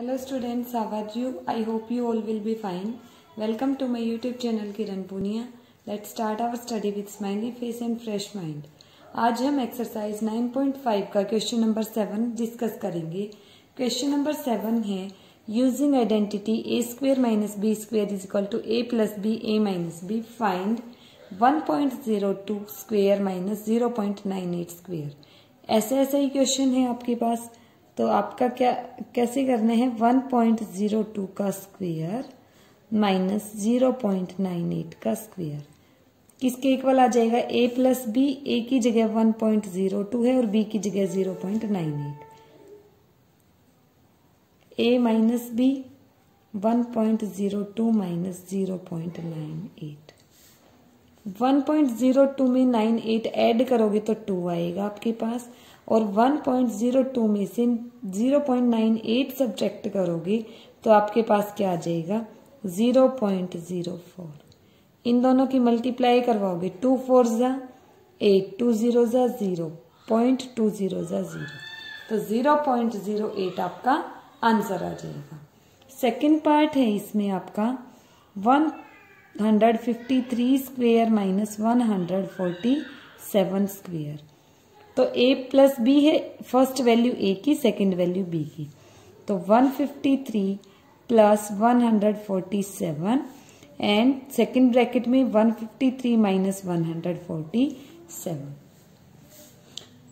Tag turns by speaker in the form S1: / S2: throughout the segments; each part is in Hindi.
S1: हेलो स्टूडेंट्स आवाज़ you I hope you all will be fine welcome to my YouTube channel Kiran Punia let's start our study with smiley face and fresh mind आज हम एक्सरसाइज 9.5 का क्वेश्चन नंबर सेवन डिस्कस करेंगे. क्वेश्चन नंबर सेवन है using identity a square minus b square is equal to a plus b a minus b find one point zero two square minus zero point nine eight square ऐसे ऐसे ही क्वेश्चन है आपके पास. तो आपका क्या, कैसे करना है? 1.02 का स्क्वेयर माइनस 0.98 का स्क्वेयर। किसके इक्वल आ जाएगा? ए प्लस बी ए की जगह 1.02 है और बी की जगह zero point nine eight. A minus b 1.02 minus 0.98 1.02 में 98 ऐड करोगे तो टू आएगा आपके पास। और 1.02 में से 0.98 सब्ट्रैक्ट करोगे तो आपके पास क्या आ जाएगा? 0.04 इन दोनों की मल्टीप्लाई करवाओगे टू फोर जा एट टू ज़ीरो जा ज़ीरो पॉइंट टू ज़ीरो जा ज़ीरो तो ज़ीरो पॉइंट ज़ीरो एट आपका आंसर आ जाएगा. सेकंड पार्ट है इसमें आपका one hundred fifty three square minus one hundred forty seven square तो a प्लस बी है फ़र्स्ट वैल्यू a की सेकंड वैल्यू b की। तो 153 प्लस 147 एंड सेकंड ब्रैकेट में 153 माइनस 147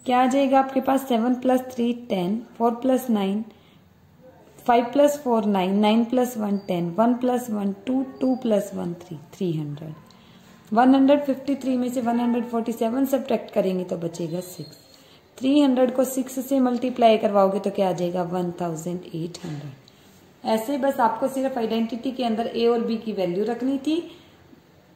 S1: क्या आ जाएगा आपके पास? Seven plus three ten four plus nine five plus four nine nine plus one ten one plus one two two plus one three three hundred 153 में से 147 सब्ट्रैक्ट करेंगे तो बचेगा 6 300 को 6 से मल्टीप्लाई करवाओगे तो क्या आ जाएगा? 1800 ऐसे बस आपको सिर्फ़ आइडेंटिटी के अंदर ए और बी की वैल्यू रखनी थी।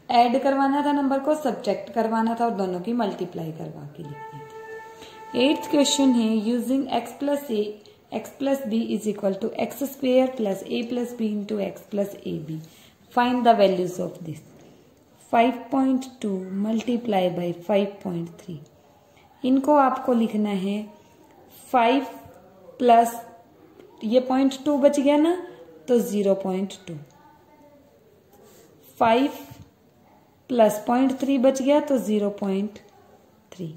S1: ऐड करवाना था नंबर को सब्जेक्ट करवाना था और दोनों की मल्टीप्लाई करवा के लिखनी थी। एट्थ क्वेश्चन है using x plus a x plus b is equal to x square plus a plus b into x plus a b find the values of this 5.2 multiply by 5.3 इनको आपको लिखना है 5 प्लस ये पॉइंट टू बच गया ना तो 0.2 5 प्लस पॉइंट थ्री बच गया तो 0.3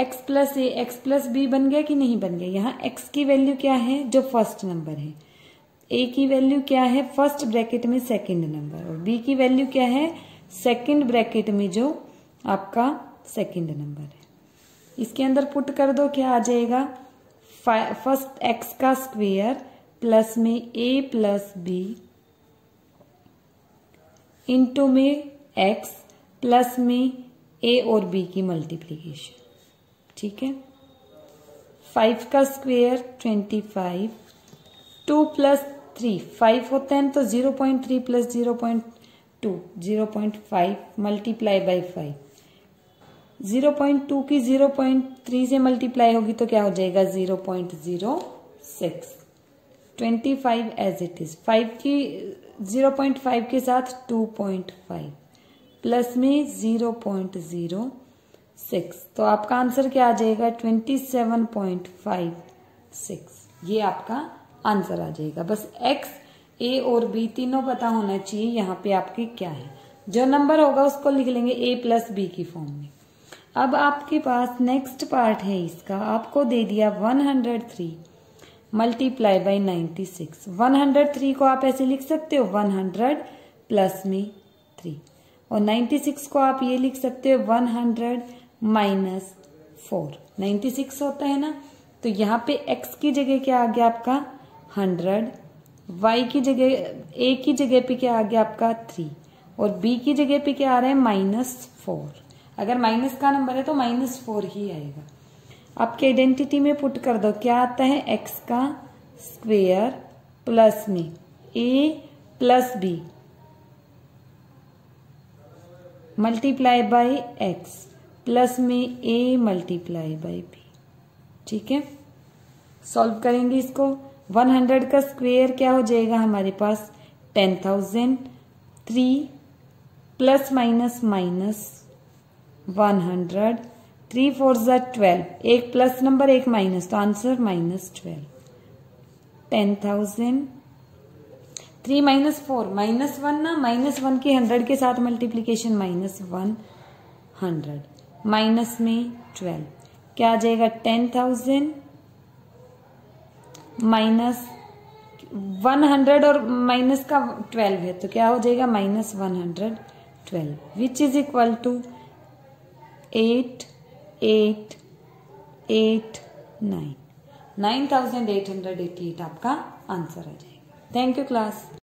S1: x plus a x plus b बन गया कि नहीं बन गया? यहाँ x की वैल्यू क्या है? जो फ़र्स्ट नंबर है. a की वैल्यू क्या है? फ़र्स्ट ब्रैकेट में सेकंड नंबर और b की वैल्यू क्या है? सेकंड ब्रैकेट में जो आपका सेकंड नंबर है। इसके अंदर पुट कर दो, क्या आ जाएगा? फ़र्स्ट एक्स का स्क्वेयर प्लस में ए प्लस बी इंटू में एक्स प्लस में ए और बी की मल्टीप्लीकेशन। ठीक है? फाइव का square twenty five, two plus three, five होता है तो zero point three plus zero point two zero point five multiply by five zero point two की ज़ीरो पॉइंट थ्री से मल्टीप्लाई होगी तो क्या हो जाएगा? Zero point zero six twenty five as it is five की ज़ीरो पॉइंट फाइव के साथ टू पॉइंट फाइव प्लस में ज़ीरो पॉइंट ज़ीरो सिक्स तो आपका आंसर क्या आ जाएगा? Twenty seven point five six ये आपका आंसर आ जाएगा. बस एक्स ए और बी तीनों पता होना चाहिए यहाँ पे आपके क्या है। जो नंबर होगा उसको लिख लेंगे ए प्लस बी की फॉर्म में। अब आपके पास नेक्स्ट पार्ट है इसका। आपको दे दिया 103 multiply by ninety six. One hundred three को आप ऐसे लिख सकते हो 100 प्लस में थ्री। और 96 को आप ये लिख सकते हो 100 माइनस फोर। नाइन्टी होता है ना? तो यहाँ पे x की जगह क्या आ गया आपका? 100 y की जगह, a की जगह पे क्या आ गया आपका? थ्री और b की जगह पे क्या आ रहा है? माइनस फोर अगर माइनस का नंबर है तो माइनस फोर ही आएगा। आपके आइडेंटिटी में पुट कर दो। क्या आता है? X का स्क्वेयर प्लस में a plus b multiply by x plus में a मल्टीप्लाई बाई बी ठीक है? सॉल्व करेंगे इसको। वन हंड्रेड का स्क्वेयर क्या हो जाएगा हमारे पास? Ten thousand, three plus minus minus one hundred, three four ज़ा ट्वेल्व, एक प्लस नंबर, एक माइनस तो answer minus twelve. Ten thousand, three minus four, minus one ना, माइनस वन की हंड्रेड के साथ multiplication, minus one hundred, minus में ट्वेल्व, क्या आ जाएगा? Ten thousand minus one hundred और माइनस का ट्वेल्व है तो क्या हो जाएगा? Minus one hundred twelve which is equal to eight eight eight nine nine thousand eight hundred eighty eight आपका आंसर आ जाएगा। Thank you class